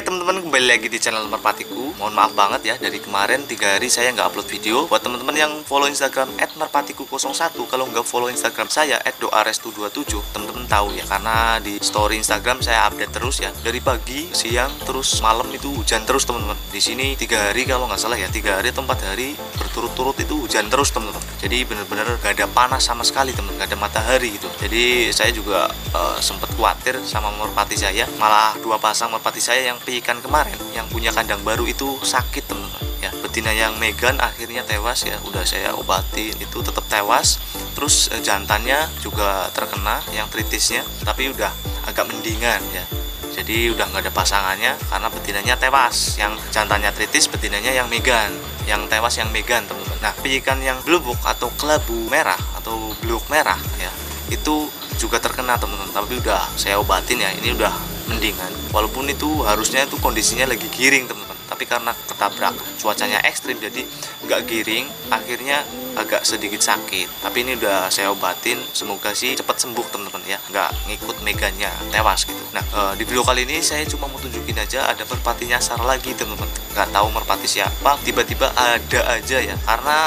поэтому lagi di channel Merpatiku. Mohon maaf banget ya Dari kemarin tiga hari saya nggak upload video. Buat teman-teman yang follow Instagram Merpatiku01 Kalau nggak follow Instagram saya doarestu27 Teman-teman tahu ya Karena di story Instagram saya update terus ya. Dari pagi, siang, terus malam itu hujan terus teman-teman. Di sini tiga hari kalau nggak salah ya tiga hari atau empat hari berturut-turut itu hujan terus teman-teman. Jadi bener-bener nggak ada panas sama sekali teman nggak ada matahari gitu. Jadi saya juga uh, sempat khawatir sama merpati saya. Malah dua pasang merpati saya yang piikan kemarin yang punya kandang baru itu sakit teman-teman. Ya betina yang Megan akhirnya tewas ya. Udah saya obatin itu tetap tewas. Terus eh, jantannya juga terkena yang tritisnya tapi udah agak mendingan ya. Jadi udah nggak ada pasangannya karena betinanya tewas. Yang jantannya tritis betinanya yang Megan. Yang tewas yang Megan teman-teman. Nah piikan yang blue book atau kelabu merah atau blue merah ya itu juga terkena teman-teman. Tapi udah saya obatin ya. Ini udah mendingan. Walaupun itu harusnya itu kondisinya lagi giring teman-teman. Tapi karena ketabrak cuacanya ekstrim jadi nggak giring akhirnya agak sedikit sakit. Tapi ini udah saya obatin semoga sih cepat sembuh teman-teman ya. Nggak ngikut meganya tewas gitu. Nah e, di video kali ini saya cuma mau tunjukin aja ada merpati nyasar lagi teman-teman. Nggak tahu merpati siapa tiba-tiba ada aja ya. Karena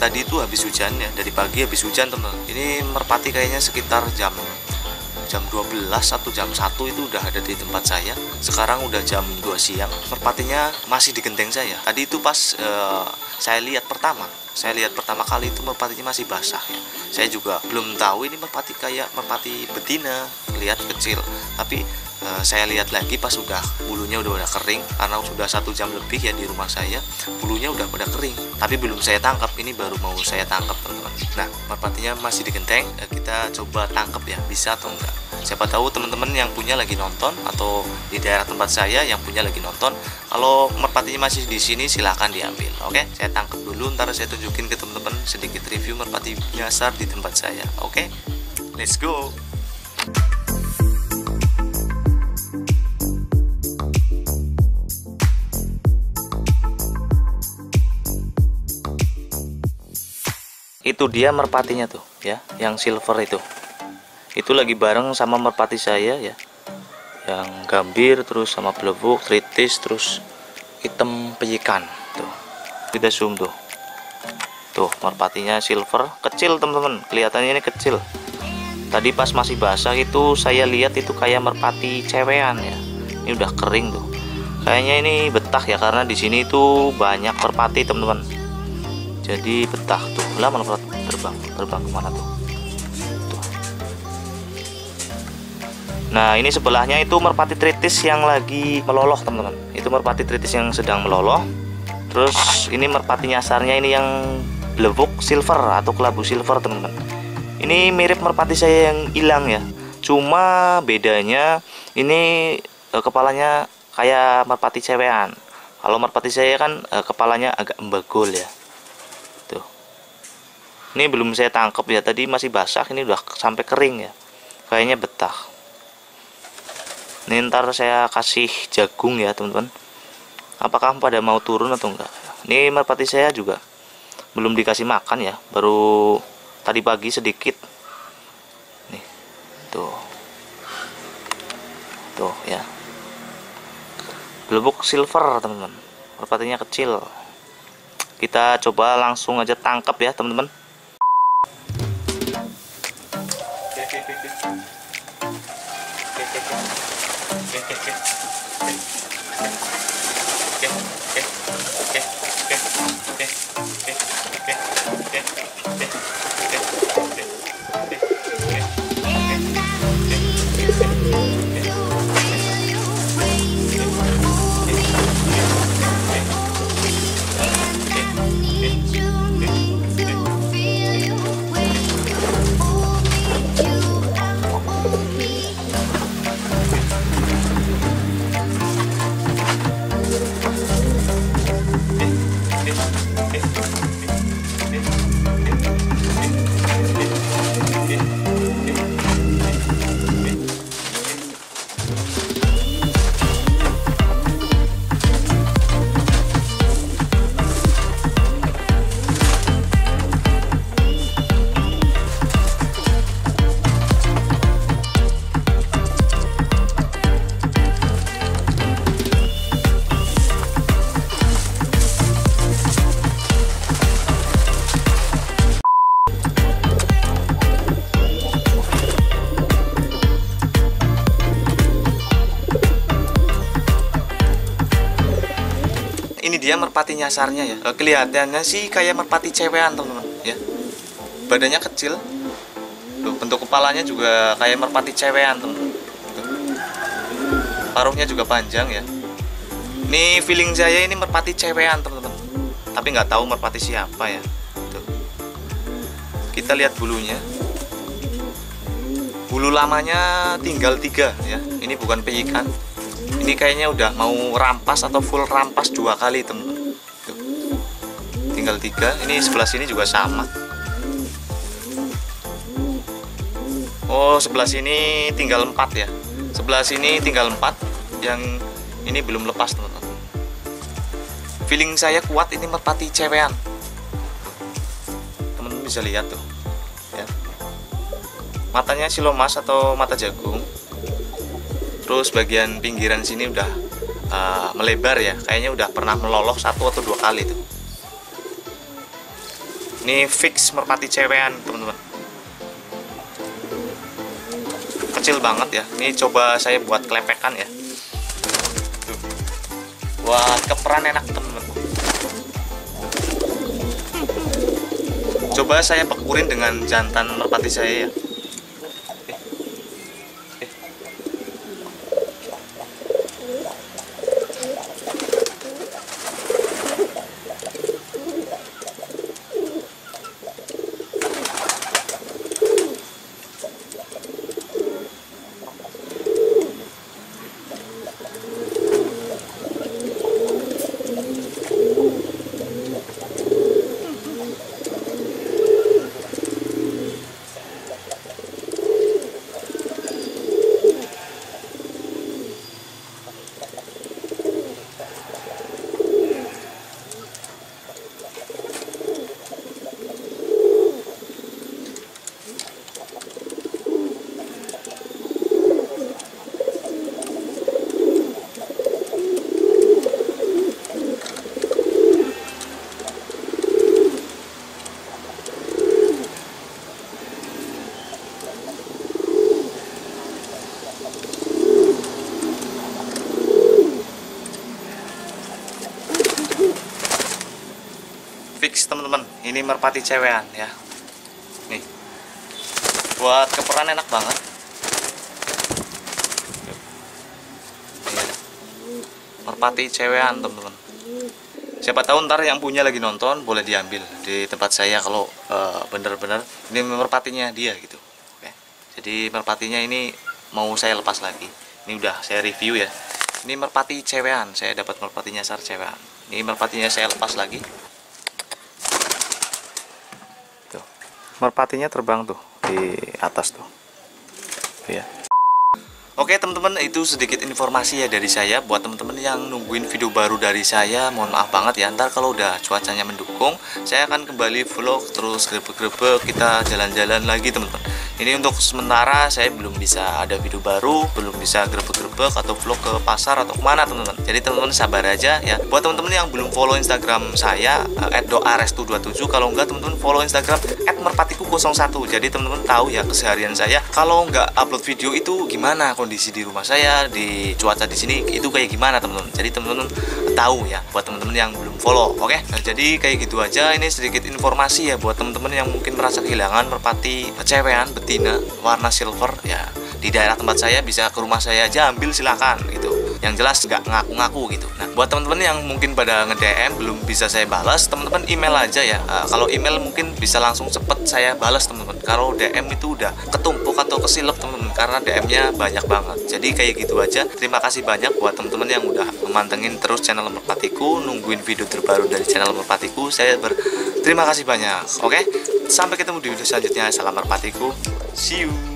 tadi itu habis hujan ya. Dari pagi habis hujan teman-teman. Ini merpati kayaknya sekitar jam jam 12 atau jam 1 itu udah ada di tempat saya. Sekarang udah jam 2 siang merpatinya masih di genteng saya. Tadi itu pas uh, saya lihat pertama. Saya lihat pertama kali itu merpatinya masih basah. Ya saya juga belum tahu ini merpati kayak merpati betina lihat kecil. Tapi uh, saya lihat lagi pas sudah bulunya udah udah kering karena sudah satu jam lebih ya di rumah saya bulunya udah pada kering. Tapi belum saya tangkap ini baru mau saya tangkap teman-teman. Nah merpatinya masih di genteng kita coba tangkap ya bisa atau enggak. Siapa tahu teman-teman yang punya lagi nonton atau di daerah tempat saya yang punya lagi nonton kalau merpatinya masih di sini silahkan diambil oke? Saya tangkap dulu ntar saya tunjukin ke teman-teman sedikit review merpati nyasar di tempat saya oke? Let's go itu dia merpatinya tuh ya. Yang silver itu. Itu lagi bareng sama merpati saya ya. Yang gambir terus sama belebuk tritis terus hitam peyikan tuh. Kita zoom tuh. Tuh merpatinya silver. Kecil teman-teman. Kelihatannya ini kecil. Tadi pas masih basah itu saya lihat itu kayak merpati cewean ya. Ini udah kering tuh. Kayaknya ini betah ya karena di sini itu banyak merpati teman-teman jadi betah tuh. Lah mana terbang? Terbang ke mana tuh? Nah ini sebelahnya itu merpati tritis yang lagi meloloh teman-teman. Itu merpati tritis yang sedang meloloh. Terus ini merpati nyasarnya ini yang blebuk silver atau kelabu silver teman-teman. Ini mirip merpati saya yang hilang ya. Cuma bedanya ini eh, kepalanya kayak merpati cewean kalau merpati saya kan eh, kepalanya agak embagol ya ini belum saya tangkap ya tadi masih basah ini udah sampai kering ya. Kayaknya betah. Ini ntar saya kasih jagung ya teman-teman. Apakah pada mau turun atau enggak? Ini merpati saya juga. Belum dikasih makan ya baru tadi pagi sedikit. Nih tuh. Tuh ya. Belebuk silver teman-teman. Merpatinya kecil. Kita coba langsung aja tangkap ya teman-teman Yeah. Dia merpati nyasarnya ya. Eh, kelihatannya sih kayak merpati cewekan teman-teman ya. Badannya kecil. Tuh, bentuk kepalanya juga kayak merpati cewekan teman-teman Tuh. paruhnya juga panjang ya. Ini feeling saya ini merpati cewekan teman-teman. Tapi nggak tahu merpati siapa ya. Tuh. kita lihat bulunya. Bulu lamanya tinggal tiga ya. Ini bukan penyikan ini kayaknya udah mau rampas atau full rampas dua kali Tuh. tinggal tiga ini sebelah sini juga sama. Oh sebelah sini tinggal empat ya? Sebelah sini tinggal empat yang ini belum lepas teman-teman. Feeling saya kuat ini merpati cewean. Teman-teman bisa lihat tuh ya. Matanya silomas atau mata jagung terus bagian pinggiran sini udah uh, melebar ya. Kayaknya udah pernah meloloh satu atau dua kali tuh. Ini fix merpati cewean teman-teman. Kecil banget ya. Ini coba saya buat kelepekan ya. Tuh. buat keperan enak teman-teman. Coba saya pekurin dengan jantan merpati saya ya fix teman-teman. Ini merpati cewean ya. Nih. Buat keperan enak banget. Ada. merpati cewean teman-teman. Siapa tahu ntar yang punya lagi nonton boleh diambil di tempat saya kalau eh, bener-bener ini merpatinya dia gitu. Oke. jadi merpatinya ini mau saya lepas lagi. Ini udah saya review ya. Ini merpati cewean. Saya dapat merpati nyasar cewean. Ini merpatinya saya lepas lagi merpatinya terbang tuh di atas tuh. Ya Oke teman-teman itu sedikit informasi ya dari saya. Buat teman-teman yang nungguin video baru dari saya mohon maaf banget ya. Ntar kalau udah cuacanya mendukung saya akan kembali vlog terus grebek-grebek kita jalan-jalan lagi teman-teman ini untuk sementara saya belum bisa ada video baru belum bisa grebek-grebek atau vlog ke pasar atau ke mana teman-teman. Jadi teman-teman sabar aja ya. Buat teman-teman yang belum follow instagram saya eh, @doarestu27 kalau enggak teman-teman follow instagram @merpatiku01 jadi teman-teman tahu ya keseharian saya. Kalau nggak upload video itu gimana kondisi di rumah saya di cuaca di sini itu kayak gimana teman-teman? Jadi teman-teman tahu ya buat teman-teman yang belum follow oke? Nah, jadi kayak gitu aja. Ini sedikit informasi ya buat teman-teman yang mungkin merasa kehilangan merpati cewean betina warna silver ya. Di daerah tempat saya bisa ke rumah saya aja ambil silakan gitu. Yang jelas nggak ngaku-ngaku gitu. Nah buat teman-teman yang mungkin pada nge-DM belum bisa saya balas teman-teman email aja ya. Eh, kalau email mungkin bisa langsung cepet saya balas teman-teman. Kalau DM itu udah ketumpuk atau kesilep teman-teman karena DM-nya banyak banget. Jadi kayak gitu aja. Terima kasih banyak buat teman-teman yang udah memantengin terus channel Merpatiku nungguin video terbaru dari channel Merpatiku saya berterima kasih banyak oke sampai ketemu di video selanjutnya. Salam Merpatiku see you